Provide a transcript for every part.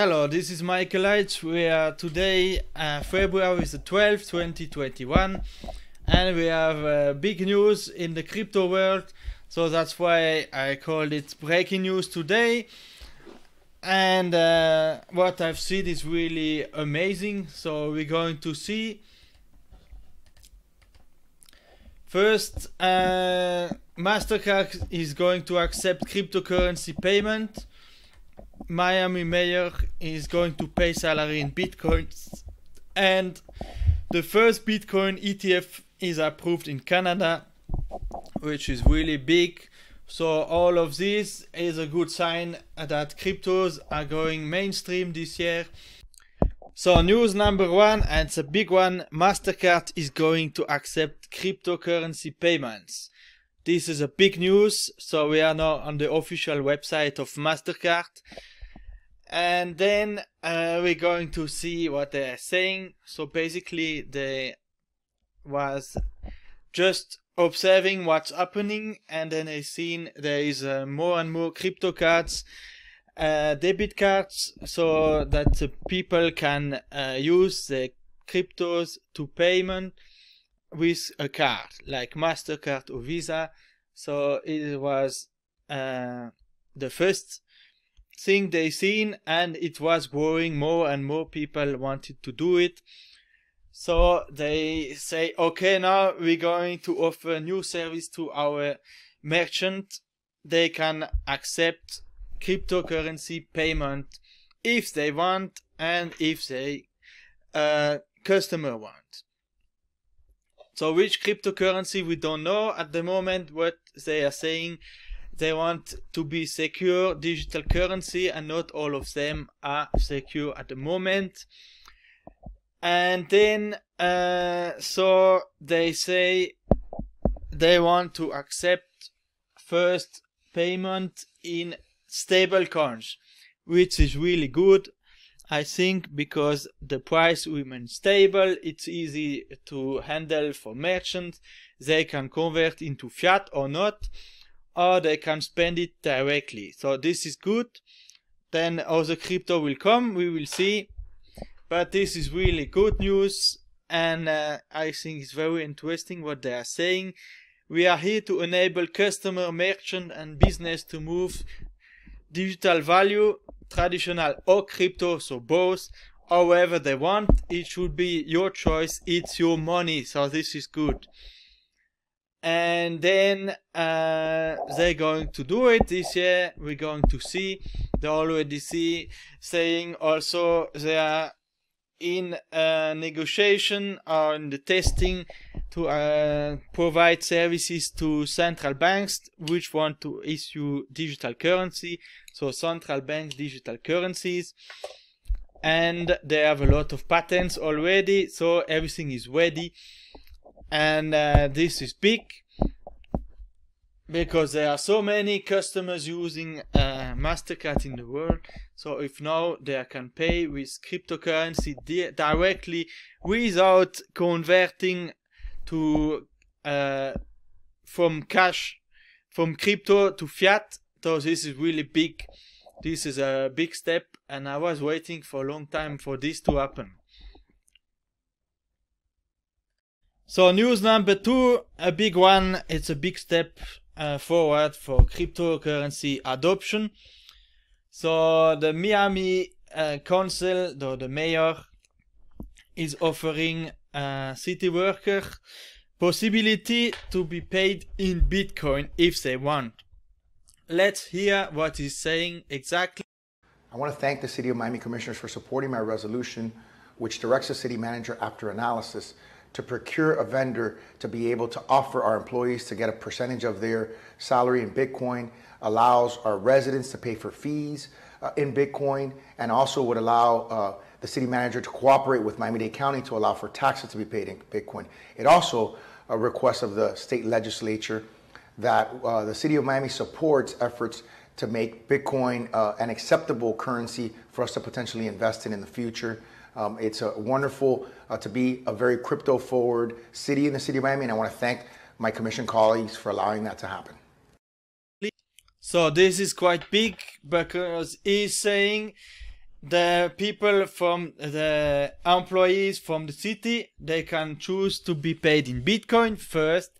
Hello, this is Michael Heitz. We are today, uh, February the 12th, 2021, and we have uh, big news in the crypto world. So that's why I called it breaking news today. And uh, what I've seen is really amazing. So we're going to see first, uh, Mastercard is going to accept cryptocurrency payment. Miami mayor is going to pay salary in bitcoins. And the first bitcoin ETF is approved in Canada which is really big. So all of this is a good sign that cryptos are going mainstream this year. So news number one and it's a big one mastercard is going to accept cryptocurrency payments. This is a big news so we are now on the official website of mastercard and then uh, we're going to see what they're saying. So basically they was just observing what's happening and then they seen there is uh, more and more crypto cards uh, debit cards so that people can uh, use the cryptos to payment with a card like mastercard or visa. So it was uh, the first thing they seen and it was growing more and more people wanted to do it. So they say okay now we're going to offer new service to our merchant. They can accept cryptocurrency payment if they want and if they uh, customer want. So which cryptocurrency we don't know at the moment what they are saying they want to be secure digital currency and not all of them are secure at the moment. And then uh, so they say they want to accept first payment in stable coins which is really good i think because the price remains stable. It's easy to handle for merchants. They can convert into fiat or not or they can spend it directly. So this is good. Then other crypto will come, we will see. But this is really good news and uh, I think it's very interesting what they are saying. We are here to enable customer, merchant and business to move digital value, traditional or crypto, so both, however they want. It should be your choice, it's your money, so this is good and then uh, they're going to do it this year. We're going to see. They already see saying also they are in a negotiation or in the testing to uh, provide services to central banks which want to issue digital currency. So central bank digital currencies. And they have a lot of patents already, so everything is ready and uh, this is big because there are so many customers using uh, Mastercard in the world. So if now they can pay with cryptocurrency di directly without converting to uh, from cash from crypto to fiat, so this is really big. This is a big step, and I was waiting for a long time for this to happen. So news number two, a big one. It's a big step uh, forward for cryptocurrency adoption. So the Miami uh, Council, the, the mayor, is offering a city worker possibility to be paid in Bitcoin if they want. Let's hear what he's saying exactly. I want to thank the City of Miami Commissioners for supporting my resolution, which directs the city manager after analysis to procure a vendor to be able to offer our employees to get a percentage of their salary in Bitcoin, allows our residents to pay for fees uh, in Bitcoin, and also would allow uh, the city manager to cooperate with Miami-Dade County to allow for taxes to be paid in Bitcoin. It also a request of the state legislature that uh, the city of Miami supports efforts to make Bitcoin uh, an acceptable currency for us to potentially invest in in the future. Um, it's a wonderful uh, to be a very crypto forward city in the city of Miami, and I want to thank my commission colleagues for allowing that to happen. So this is quite big because he's saying the people from the employees from the city they can choose to be paid in bitcoin first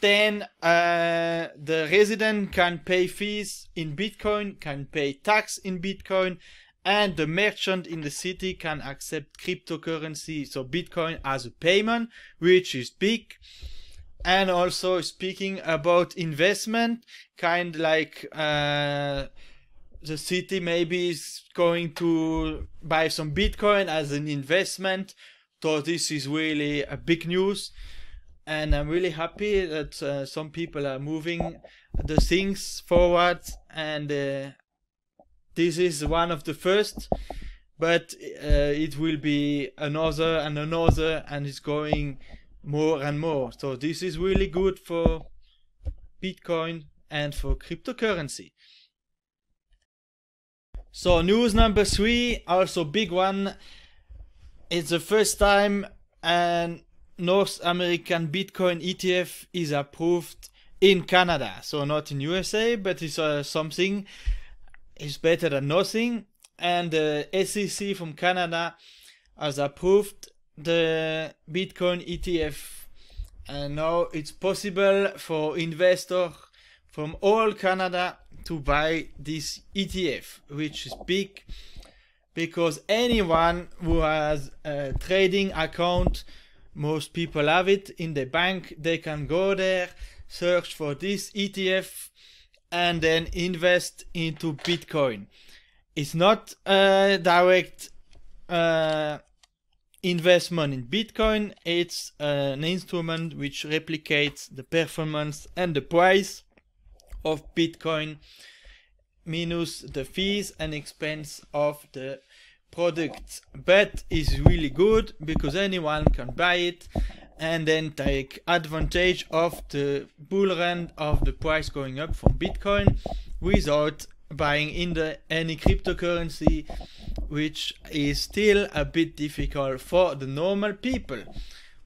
then uh, the resident can pay fees in bitcoin can pay tax in bitcoin and the merchant in the city can accept cryptocurrency so bitcoin as a payment which is big. And also speaking about investment kind like uh, the city maybe is going to buy some bitcoin as an investment. So this is really a big news and i'm really happy that uh, some people are moving the things forward. And uh, this is one of the first but uh, it will be another and another and it's going more and more. So this is really good for bitcoin and for cryptocurrency. So news number three, also big one. It's the first time an North American Bitcoin ETF is approved in Canada. So not in USA, but it's uh, something. It's better than nothing. And the SEC from Canada has approved the Bitcoin ETF. And now it's possible for investors from all Canada to buy this ETF, which is big because anyone who has a trading account, most people have it in the bank, they can go there, search for this ETF, and then invest into Bitcoin. It's not a direct uh, investment in Bitcoin, it's an instrument which replicates the performance and the price of Bitcoin minus the fees and expense of the product but is really good because anyone can buy it and then take advantage of the bull run of the price going up from bitcoin without buying in the any cryptocurrency which is still a bit difficult for the normal people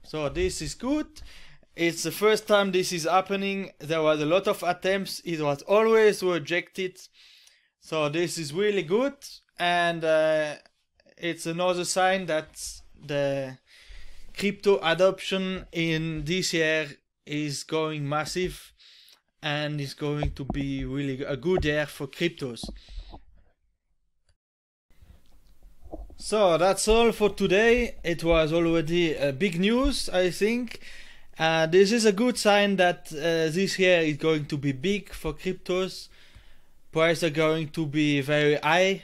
so this is good it's the first time this is happening. There was a lot of attempts. It was always rejected. So this is really good. And uh, it's another sign that the crypto adoption in this year is going massive and is going to be really a good year for cryptos. So that's all for today. It was already a big news, I think. Uh, this is a good sign that uh, this year is going to be big for cryptos. Prices are going to be very high,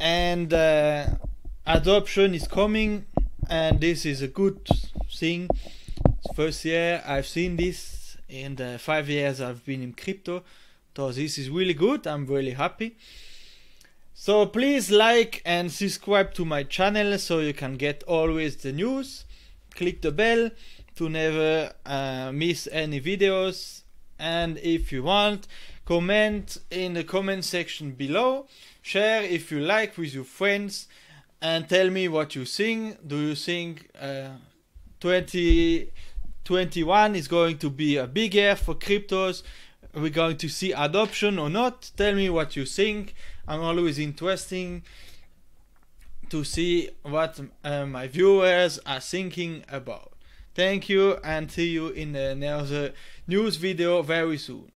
and uh, adoption is coming, and this is a good thing. First year I've seen this in the five years I've been in crypto, so this is really good. I'm really happy. So please like and subscribe to my channel so you can get always the news. Click the bell to never uh, miss any videos and if you want comment in the comment section below. Share if you like with your friends and tell me what you think. Do you think uh, 2021 is going to be a big year for cryptos? We're going to see adoption or not? Tell me what you think. I'm always interesting to see what uh, my viewers are thinking about. Thank you and see you in another news video very soon.